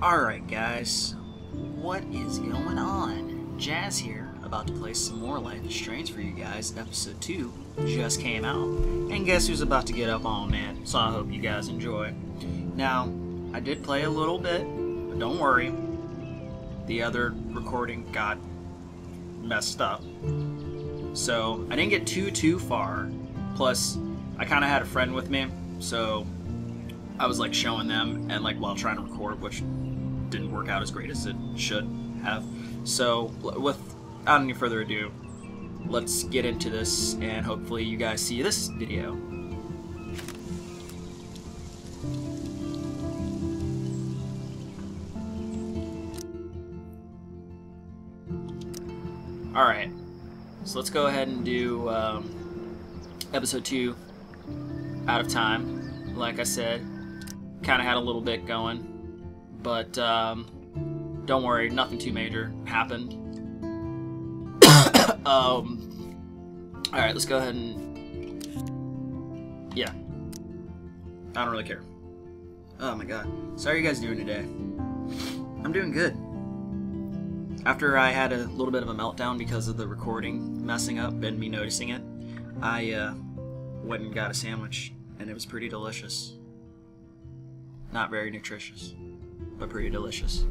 Alright, guys. What is going on? Jaz here, about to play some more Life is Strange for you guys. Episode 2 just came out. And guess who's about to get up on that? So I hope you guys enjoy. Now, I did play a little bit, but don't worry. The other recording got messed up. So I didn't get too, too far. Plus, I kind of had a friend with me, so I was like showing them and like while trying to record, which didn't work out as great as it should have. So, without any further ado, let's get into this and hopefully you guys see this video. Alright, so let's go ahead and do um, episode 2 out of time. Like I said, kind of had a little bit going, but um, don't worry, nothing too major happened. um, all right, let's go ahead and yeah. I don't really care. Oh my god. So how are you guys doing today? I'm doing good. After I had a little bit of a meltdown because of the recording messing up and me noticing it, I uh, went and got a sandwich, and it was pretty delicious. Not very nutritious, but pretty delicious.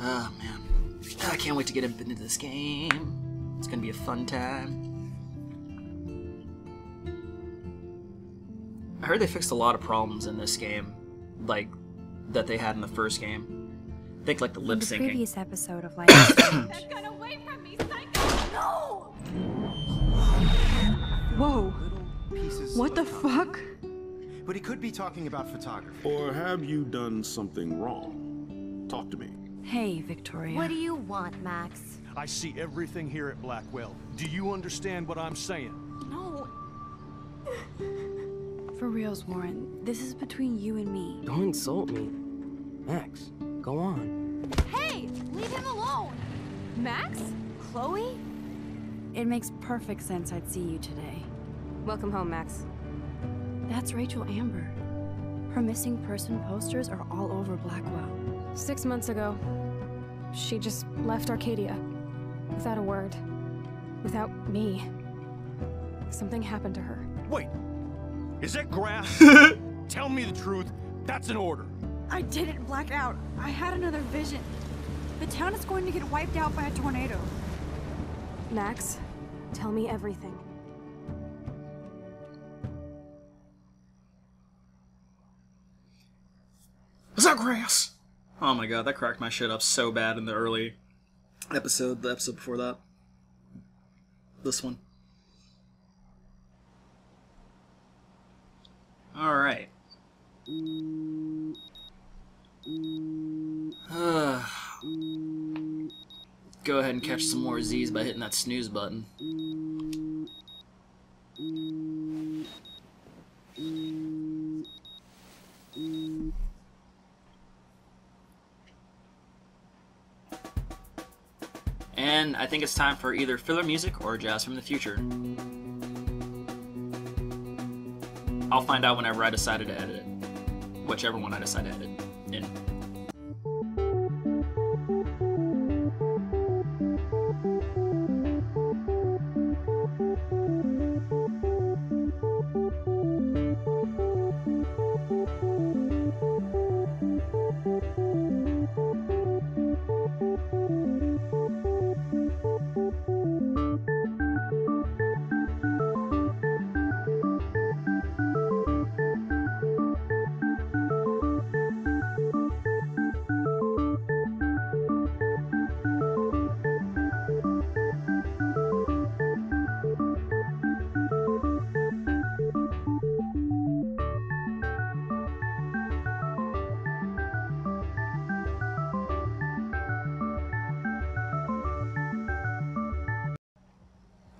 Oh man. Ah, I can't wait to get into this game. It's gonna be a fun time. I heard they fixed a lot of problems in this game, like that they had in the first game. I think like the lip In syncing. previous episode of Life is That gun away from me, psycho! No! Whoa, what the fuck? But he could be talking about photography. Or have you done something wrong? Talk to me. Hey, Victoria. What do you want, Max? I see everything here at Blackwell. Do you understand what I'm saying? No! For reals, Warren, this is between you and me. Don't insult me. Max, go on. Hey! Leave him alone! Max? Chloe? It makes perfect sense I'd see you today. Welcome home, Max. That's Rachel Amber. Her missing person posters are all over Blackwell. Six months ago, she just left Arcadia. Without a word. Without me. Something happened to her. Wait, is that grass? Tell me the truth. That's an order. I didn't black out. I had another vision. The town is going to get wiped out by a tornado. Max, tell me everything. Is grass? Oh my god, that cracked my shit up so bad in the early episode, the episode before that. This one. Alright. Go ahead and catch some more Z's by hitting that snooze button. And I think it's time for either filler music or Jaz from the future. I'll find out whenever I decided to edit it. Whichever one I decide to edit in.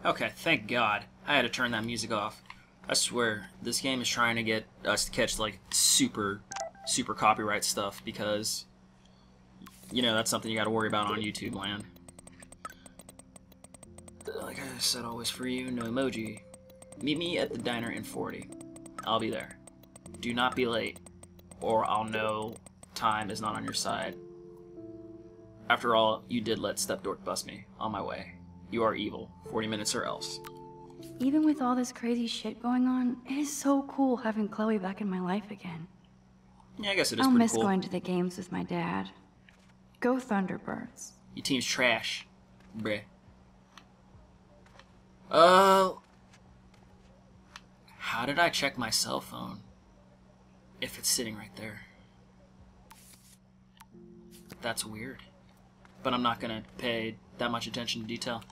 Okay, thank God. I had to turn that music off. I swear, this game is trying to get us to catch like super, super copyright stuff because, you know, that's something you got to worry about on YouTube land. Like I said, always for you, no emoji. Meet me at the diner in 40. I'll be there. Do not be late, or I'll know time is not on your side. After all, you did let Stepdork bust me on my way. You are evil. 40 minutes or else. Even with all this crazy shit going on, it is so cool having Chloe back in my life again. Yeah, I guess it is I'll miss cool. going to the games with my dad. Go Thunderbirds. Your team's trash. Bruh. Uh. How did I check my cell phone? If it's sitting right there. That's weird. But I'm not gonna pay that much attention to detail.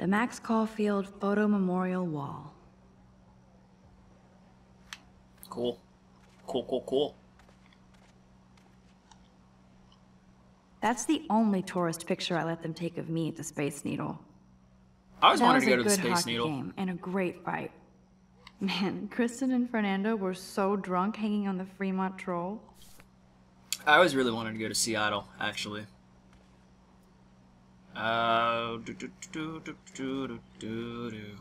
The Max Caulfield Photo Memorial Wall. Cool. Cool, cool, cool. That's the only tourist picture I let them take of me at the Space Needle. I always that wanted was to go to the Space Needle. game and a great fight. Man, Kristen and Fernando were so drunk hanging on the Fremont Troll. I always really wanted to go to Seattle, actually. Uh, do, do, do, do, do, do, do, do.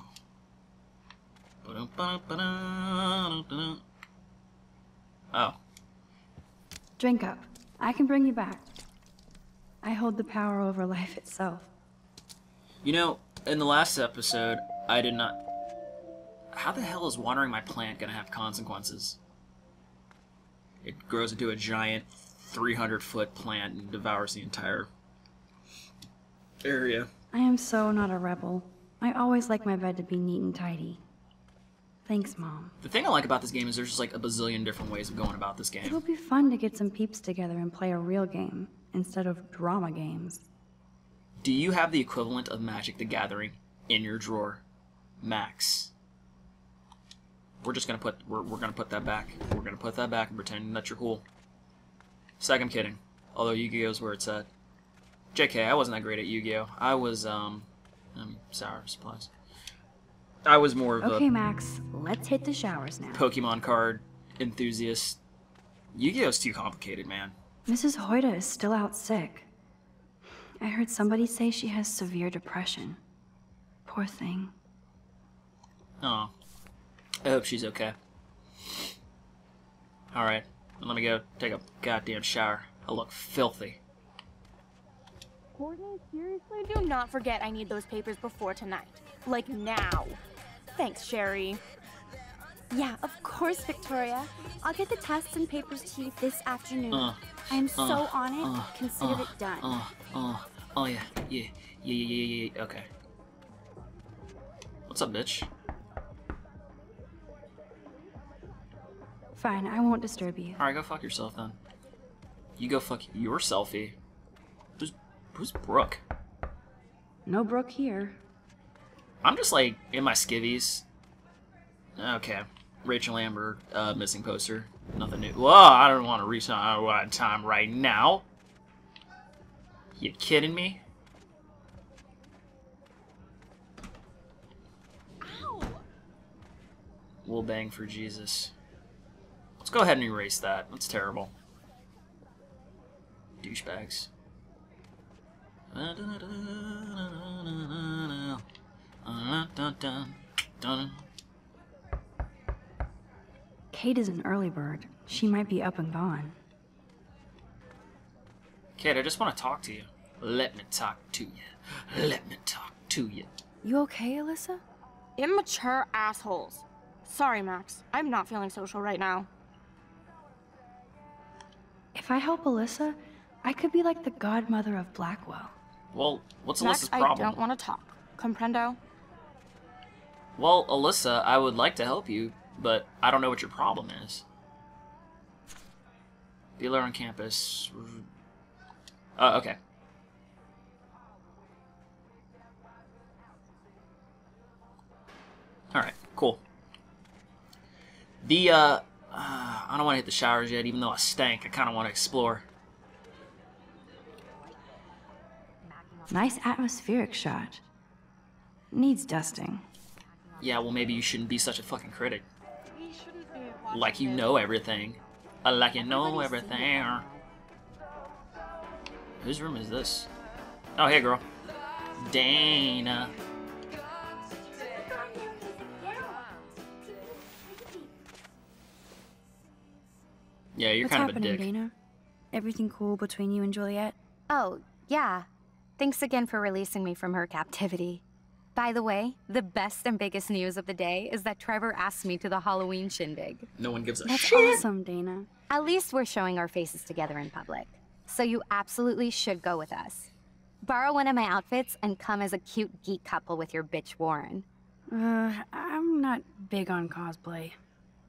Oh, Drink up. I can bring you back. I hold the power over life itself. you know, in the last episode, I did not. How the hell is watering my plant gonna have consequences? It grows into a giant 300 foot plant and devours the entire area. I am so not a rebel. I always like my bed to be neat and tidy. Thanks, Mom. The thing I like about this game is there's just like a bazillion different ways of going about this game. It'll be fun to get some peeps together and play a real game instead of drama games. Do you have the equivalent of Magic the Gathering in your drawer, Max? We're just gonna put we're, we're gonna put that back. We're gonna put that back and pretend that you're cool. Sec, I'm kidding. Although Yu-Gi-Oh's where it's at. JK, I wasn't that great at Yu-Gi-Oh. I was um, um sour supplies. I was more of Okay, a Max, let's hit the showers now. Pokemon card enthusiast. Yu-Gi-Oh's too complicated, man. Mrs. Hoyta is still out sick. I heard somebody say she has severe depression. Poor thing. Oh. I hope she's okay. Alright, let me go take a goddamn shower. I look filthy. Courtney, seriously? Do not forget I need those papers before tonight. Like now. Thanks, Sherry. Yeah, of course, Victoria. I'll get the tests and papers to you this afternoon. Uh, I'm so uh, on it. uh, Consider uh, it done. Uh, uh, oh yeah, yeah, yeah, yeah, yeah, yeah, okay. What's up, bitch? Fine, I won't disturb you. Alright, go fuck yourself then. You go fuck your selfie. Who's, Brooke? No Brooke here. I'm just like in my skivvies. Okay. Rachel Amber, uh, missing poster. Nothing new. Whoa, I don't want to reach on time right now. You kidding me? We'll bang for Jesus. Let's go ahead and erase that. That's terrible. Douchebags. Kate is an early bird. She might be up and gone. Kate, I just want to talk to you. Let me talk to you. Let me talk to you. You okay, Alyssa? Immature assholes. Sorry, Max. I'm not feeling social right now. If I help Alyssa, I could be like the godmother of Blackwell. Well, what's Max, Alyssa's I don't want to talk. Comprendo? Well, Alyssa, I would like to help you, but I don't know what your problem is. Dealer on campus. Uh, okay. Alright, cool. The, uh, uh, I don't want to hit the showers yet, even though I stank. I kind of want to explore. Nice atmospheric shot. Needs dusting. Yeah, well, maybe you shouldn't be such a fucking critic. Like you know everything. Uh, Like you know everything. Whose room is this? Oh, hey, girl. Dana. Yeah, you're What's kind of a happening, dick. Dana? Everything cool between you and Juliet? Oh, yeah. Thanks again for releasing me from her captivity. By the way, the best and biggest news of the day is that Trevor asked me to the Halloween shindig. No one gives a That's shit. awesome, Dana. At least we're showing our faces together in public. So you absolutely should go with us. Borrow one of my outfits and come as a cute geek couple with your bitch Warren. Uh, I'm not big on cosplay.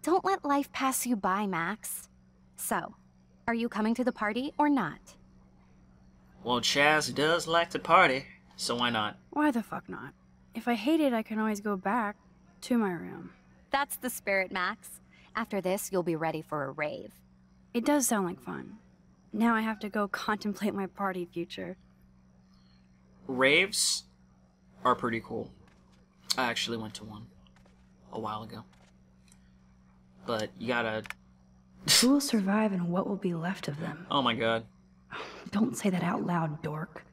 Don't let life pass you by, Max. So, are you coming to the party or not? Well, Chaz does like to party, so why not? Why the fuck not? If I hate it, I can always go back to my room. That's the spirit, Max. After this, you'll be ready for a rave. It does sound like fun. Now I have to go contemplate my party future. Raves are pretty cool. I actually went to one a while ago. But you gotta. Who will survive and what will be left of them? Oh my god. Don't say that out loud, dork.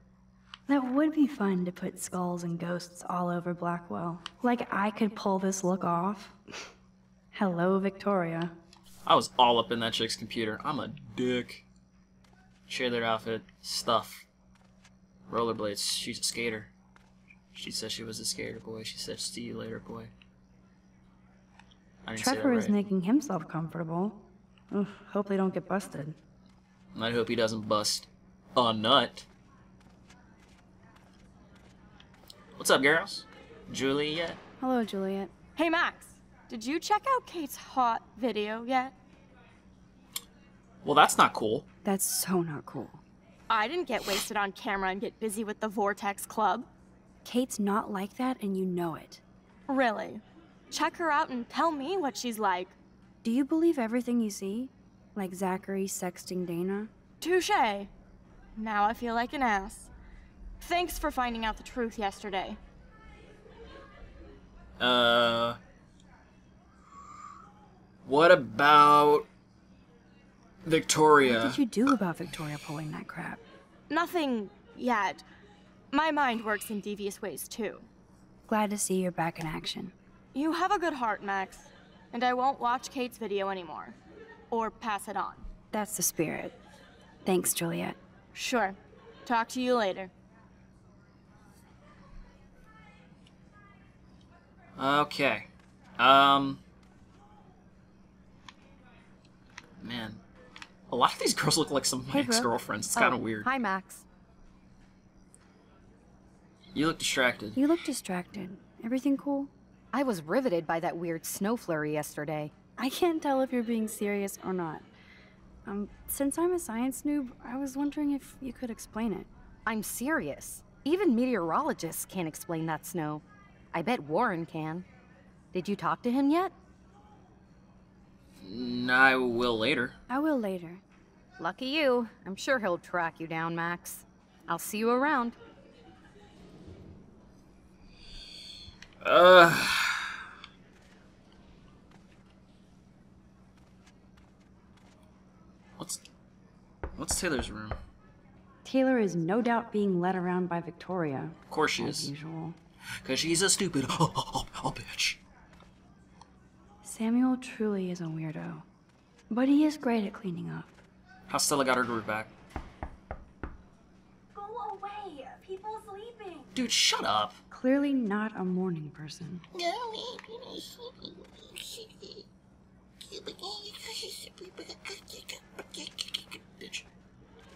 That would be fun to put skulls and ghosts all over Blackwell. Like I could pull this look off. Hello, Victoria. I was all up in that chick's computer. I'm a dick. Cheerleader outfit, stuff. Rollerblades, she's a skater. She said she was a skater boy. She said, see you later, boy. I didn't say that Trevor is making himself comfortable. Ugh, hope they don't get busted. I hope he doesn't bust a nut. What's up, girls? Juliet? Hello, Juliet. Hey, Max, did you check out Kate's hot video yet? Well, that's not cool. That's so not cool. I didn't get wasted on camera and get busy with the Vortex Club. Kate's not like that, and you know it. Really? Check her out and tell me what she's like. Do you believe everything you see? Like Zachary sexting Dana? Touche. Now I feel like an ass. Thanks for finding out the truth yesterday. Uh. What about Victoria? What did you do about Victoria pulling that crap? Nothing yet. My mind works in devious ways too. Glad to see you're back in action. You have a good heart, Max. And I won't watch Kate's video anymore. Or pass it on. That's the spirit. Thanks, Juliet. Sure. Talk to you later. Okay. Um. Man. A lot of these girls look like some of my Hey, ex girlfriends. It's Oh, kind of weird. Hi, Max. You look distracted. You look distracted. Everything cool? I was riveted by that weird snow flurry yesterday. I can't tell if you're being serious or not. Um, since I'm a science noob, I was wondering if you could explain it. I'm serious. Even meteorologists can't explain that snow. I bet Warren can. Did you talk to him yet? Mm, I will later. I will later. Lucky you. I'm sure he'll track you down, Max. I'll see you around. Uh. What's What's Taylor's room? Taylor is no doubt being led around by Victoria. Of course she as is. usual. Cause she's a stupid oh, oh, oh, bitch. Samuel truly is a weirdo. But he is great at cleaning up. How Stella got her groove back. Go away! People sleeping! Dude, shut up. Clearly not a morning person. Bitch.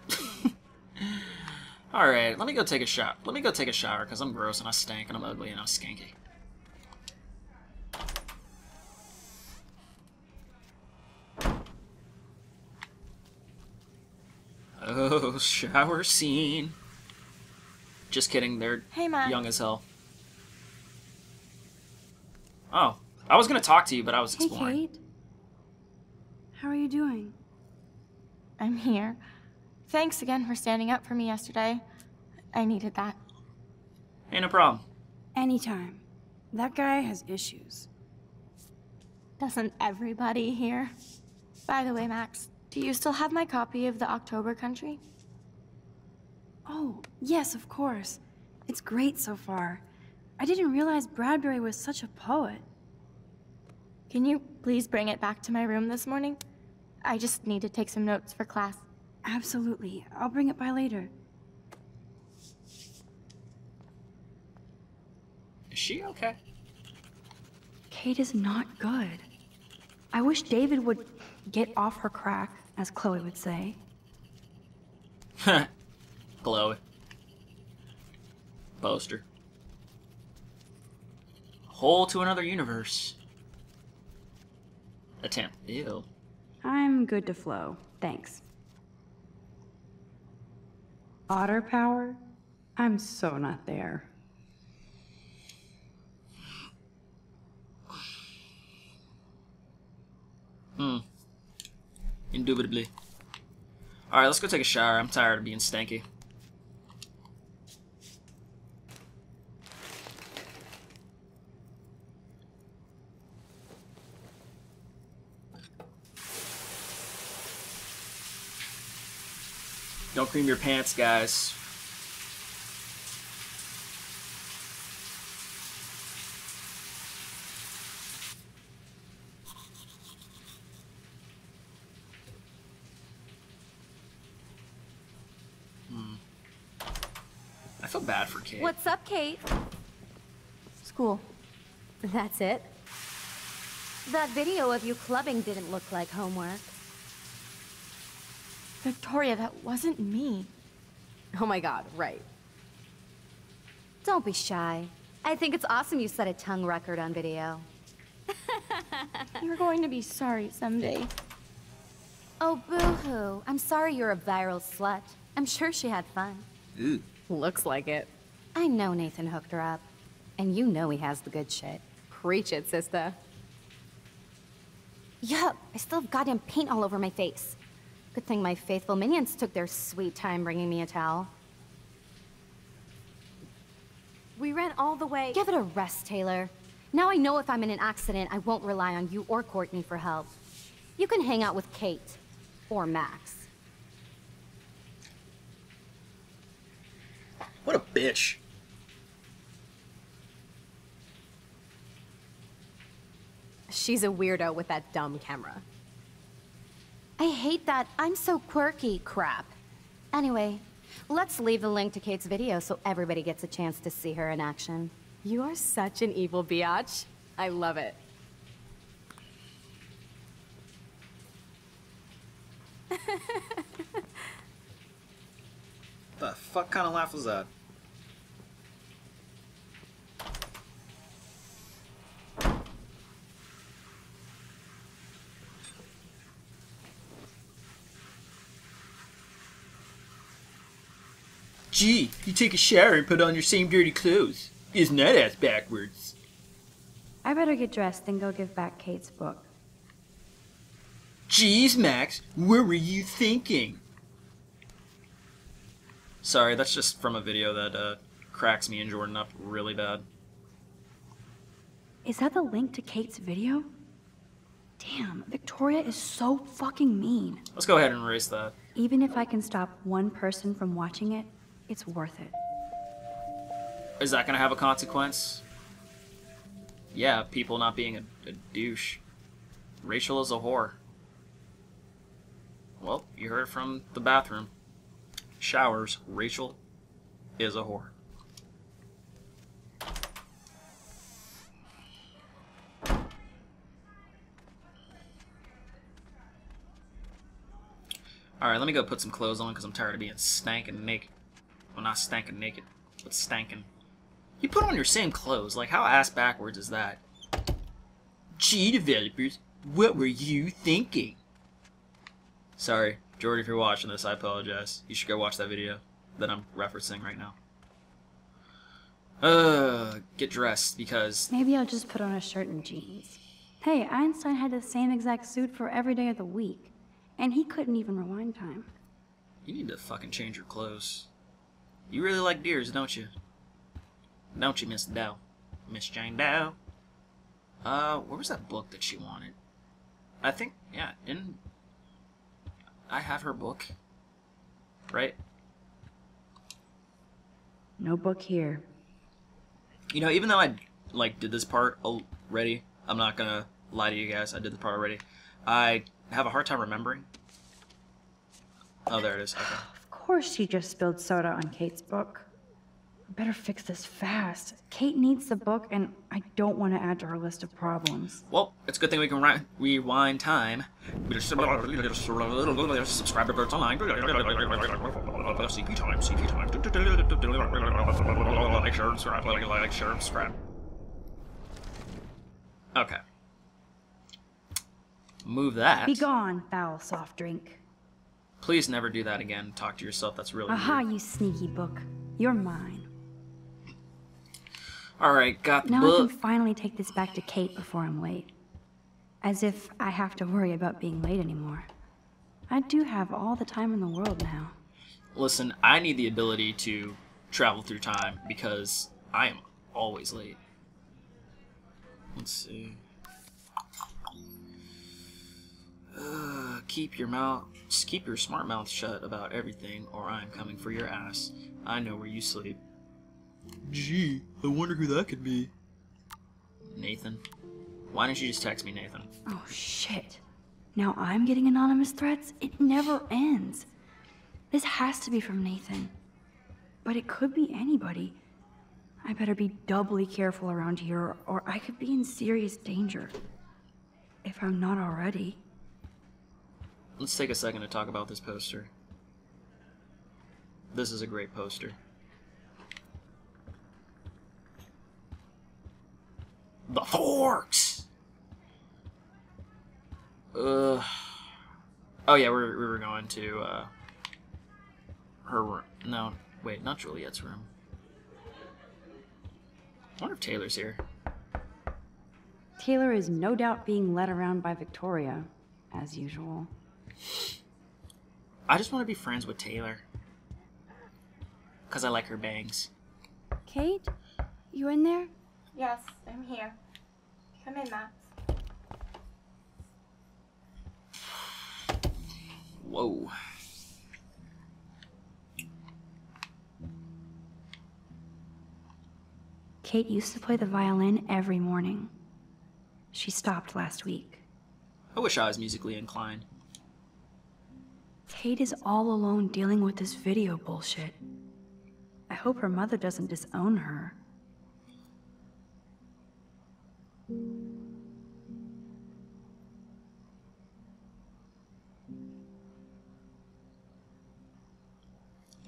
Alright, let me go take a shower. Let me go take a shower, because I'm gross and I stink and I'm ugly and I'm skanky. Oh, shower scene. Just kidding, they're Hey, young as hell. Oh, I was gonna talk to you, but I was Hey, exploring. Kate. How are you doing? I'm here. Thanks again for standing up for me yesterday. I needed that. Hey, no problem. Anytime. That guy has issues. Doesn't everybody here? By the way, Max, do you still have my copy of The October Country? Oh, yes, of course. It's great so far. I didn't realize Bradbury was such a poet. Can you please bring it back to my room this morning? I just need to take some notes for class. Absolutely. I'll bring it by later. Is she okay? Kate is not good. I wish David would get off her crack, as Chloe would say. Huh. Chloe. Poster. Hole to another universe. Attempt. Ew. I'm good to flow. Thanks. Otter power? I'm so not there. Hmm. Indubitably. Alright, let's go take a shower. I'm tired of being stanky. Cream your pants, guys. Hmm. I feel bad for Kate. What's up, Kate? School. That's it? That video of you clubbing didn't look like homework. Victoria, that wasn't me. Oh my god, right. Don't be shy. I think it's awesome you set a tongue record on video. You're going to be sorry someday. Oh, boo-hoo. I'm sorry you're a viral slut. I'm sure she had fun. Ooh. Looks like it. I know Nathan hooked her up. And you know he has the good shit. Preach it, sister. Yup, I still have goddamn paint all over my face. Good thing my faithful minions took their sweet time bringing me a towel. We ran all the way. Give it a rest, Taylor. Now I know if I'm in an accident, I won't rely on you or Courtney for help. You can hang out with Kate. Or Max. What a bitch. She's a weirdo with that dumb camera. I hate that I'm so quirky crap. Anyway, let's leave the link to Kate's video so everybody gets a chance to see her in action. You are such an evil biatch. I love it. The fuck kind of laugh was that? Gee, you take a shower and put on your same dirty clothes. Isn't that ass backwards? I better get dressed and go give back Kate's book. Jeez, Max, what were you thinking? Sorry, that's just from a video that uh, cracks me and Jordan up really bad. Is that the link to Kate's video? Damn, Victoria is so fucking mean. Let's go ahead and erase that. Even if I can stop one person from watching it, it's worth it. Is that gonna have a consequence? Yeah, people not being a, a douche. Rachel is a whore. Well, you heard from the bathroom. Showers, Rachel is a whore. Alright, let me go put some clothes on because I'm tired of being stank and naked. Well, not stankin' naked, but stankin'. You put on your same clothes, like how ass backwards is that? Gee, developers, what were you thinking? Sorry, Jordan, if you're watching this, I apologize. You should go watch that video that I'm referencing right now. Uh, get dressed because Maybe I'll just put on a shirt and jeans. Hey, Einstein had the same exact suit for every day of the week, and he couldn't even rewind time. you need to fucking change your clothes. You really like deers, don't you? Don't you, Miss Dow? Miss Jane Dow? Uh, where was that book that she wanted? I think, yeah, didn't I have her book? Right? No book here. You know, even though I, like, did this part already, I'm not gonna lie to you guys, I did the part already, I have a hard time remembering. Oh, there it is. Okay. Of course she just spilled soda on Kate's book. Better fix this fast. Kate needs the book, and I don't want to add to her list of problems. Well, it's a good thing we can ri- rewind time. Subscribe to Blerds Online. CP time, CP time. Like, share, subscribe, like, like, share, subscribe. Okay. Move that. Be gone, foul soft drink. Please never do that again. Talk to yourself. That's really Aha, weird. you sneaky book. You're mine. All right, got the Now I book. can finally take this back to Kate before I'm late. As if I have to worry about being late anymore. I do have all the time in the world now. Listen, I need the ability to travel through time because I am always late. Let's see. Uh, keep your mouth, just keep your smart mouth shut about everything, or I am coming for your ass. I know where you sleep. Gee, I wonder who that could be. Nathan. Why don't you just text me, Nathan? Oh shit. Now I'm getting anonymous threats? It never ends. This has to be from Nathan. But it could be anybody. I better be doubly careful around here, or I could be in serious danger. If I'm not already. Let's take a second to talk about this poster. This is a great poster. The Forks! Uh. Oh, yeah, we're, we were going to, uh. Her room. No, wait, not Juliet's room. I wonder if Taylor's here. Taylor is no doubt being led around by Victoria, as usual. I just want to be friends with Taylor. Because I like her bangs. Kate? You in there? Yes, I'm here. Come in, Max. Whoa. Kate used to play the violin every morning. She stopped last week. I wish I was musically inclined. Kate is all alone dealing with this video bullshit. I hope her mother doesn't disown her.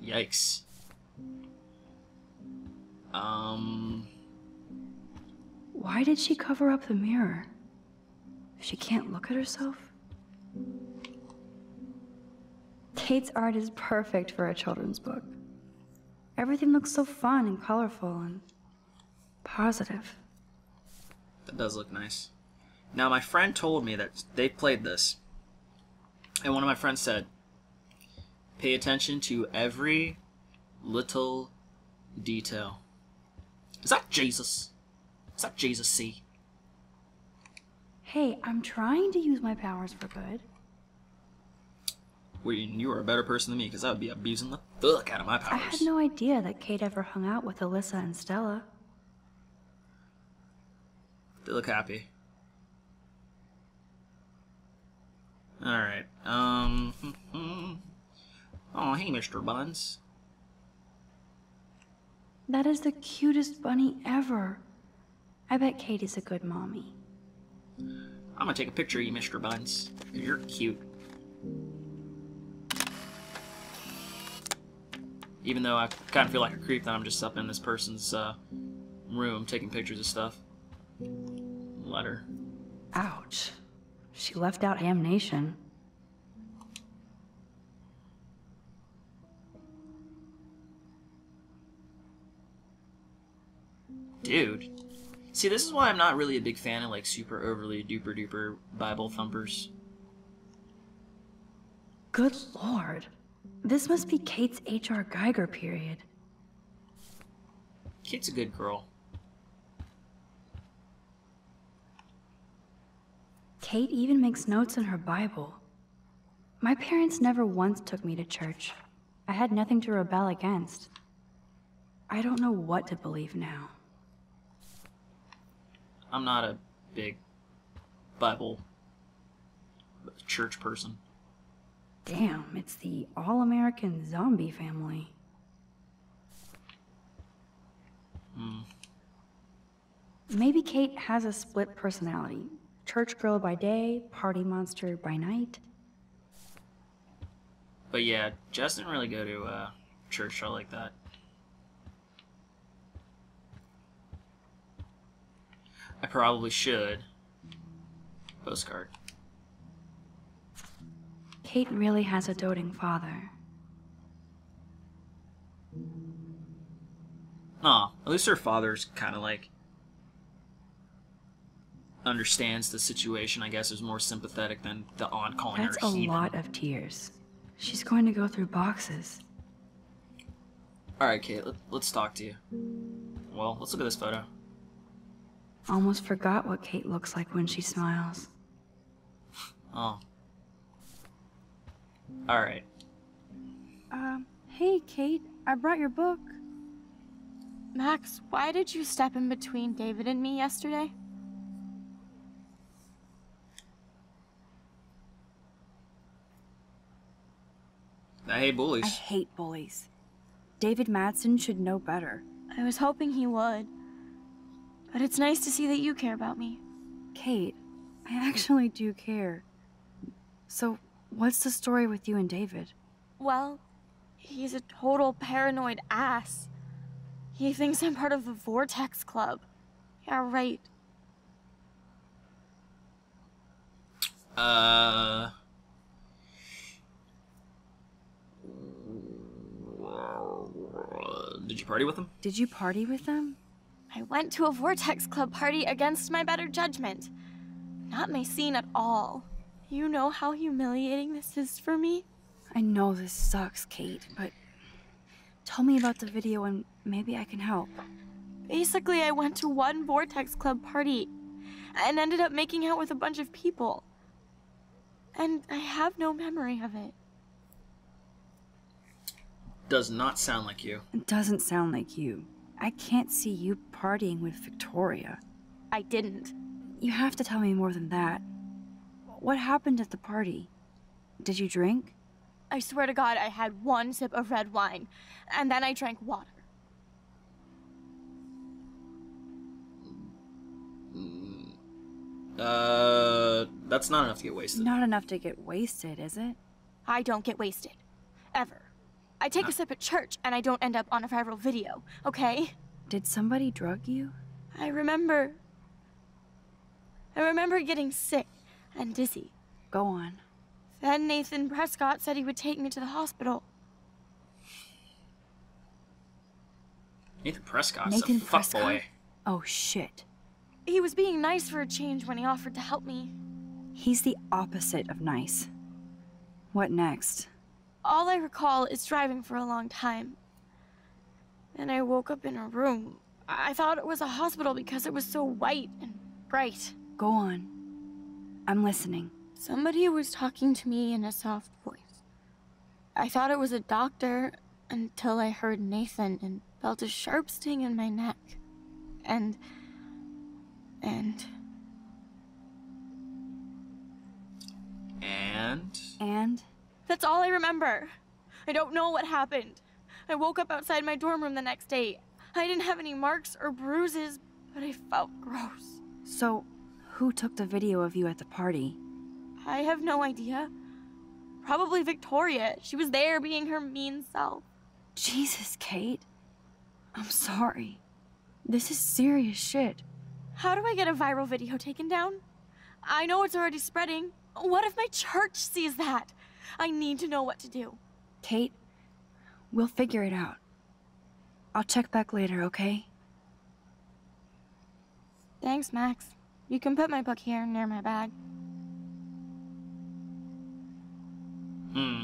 Yikes. Um. Why did she cover up the mirror? She can't look at herself? Kate's art is perfect for a children's book. Everything looks so fun and colorful and positive. That does look nice. Now, my friend told me that they played this. And one of my friends said, pay attention to every little detail. Is that Jesus? Is that Jesus C? Hey, I'm trying to use my powers for good. Well, you are a better person than me because I would be abusing the fuck out of my powers. I had no idea that Kate ever hung out with Alyssa and Stella. They look happy. Alright, um. oh, hey, Mr. Buns. That is the cutest bunny ever. I bet Kate is a good mommy. I'm gonna take a picture of you, Mr. Buns. You're cute. Even though I kind of feel like a creep that I'm just up in this person's uh, room taking pictures of stuff. Letter. Ouch. She left out Ham Nation. Dude. See, this is why I'm not really a big fan of like super overly duper duper Bible thumpers. Good lord. This must be Kate's H.R. Giger period. Kate's a good girl. Kate even makes notes in her Bible. My parents never once took me to church. I had nothing to rebel against. I don't know what to believe now. I'm not a big Bible church person. Damn, it's the all American zombie family. Hmm. Maybe Kate has a split personality church girl by day, party monster by night. But yeah, Jess didn't really go to uh, church show like that. I probably should. Postcard. Kate really has a doting father. Aw, at least her father's kind of like understands the situation. I guess is more sympathetic than the aunt calling That's her a heathen. lot of tears. She's going to go through boxes. All right, Kate, let, let's talk to you. Well, let's look at this photo. Almost forgot what Kate looks like when she smiles. Oh. All right. Um, hey, Kate, I brought your book. Max, why did you step in between David and me yesterday? I hate bullies. I hate bullies. David Madsen should know better. I was hoping he would. But it's nice to see that you care about me. Kate, I actually do care. So, what's the story with you and David? Well, he's a total paranoid ass. He thinks I'm part of the Vortex Club. Yeah, right. Uh. Did you party with him? Did you party with them? I went to a Vortex Club party against my better judgment. Not my scene at all. You know how humiliating this is for me? I know this sucks, Kate, but tell me about the video and maybe I can help. Basically, I went to one Vortex Club party and ended up making out with a bunch of people. And I have no memory of it. Does not sound like you. It doesn't sound like you. I can't see you partying with Victoria. I didn't. You have to tell me more than that. What happened at the party? Did you drink? I swear to God, I had one sip of red wine, and then I drank water. Uh, that's not enough to get wasted. Not enough to get wasted, is it? I don't get wasted. Ever. I take a sip at church, and I don't end up on a viral video, okay? Did somebody drug you? I remember. I remember getting sick and dizzy. Go on. Then Nathan Prescott said he would take me to the hospital. Nathan Prescott's Nathan a fuck Prescott? boy. Oh shit. He was being nice for a change when he offered to help me. He's the opposite of nice. What next? All I recall is driving for a long time. Then I woke up in a room. I I thought it was a hospital because it was so white and bright. Go on. I'm listening. Somebody was talking to me in a soft voice. I thought it was a doctor until I heard Nathan and felt a sharp sting in my neck. And. and. And And? That's all I remember. I don't know what happened. I woke up outside my dorm room the next day. I didn't have any marks or bruises, but I felt gross. So, who took the video of you at the party? I have no idea. Probably Victoria. She was there being her mean self. Jesus, Kate. I'm sorry. This is serious shit. How do I get a viral video taken down? I know it's already spreading. What if my church sees that? I need to know what to do. Kate, we'll figure it out. I'll check back later, okay? Thanks, Max. You can put my book here near my bag. Hmm.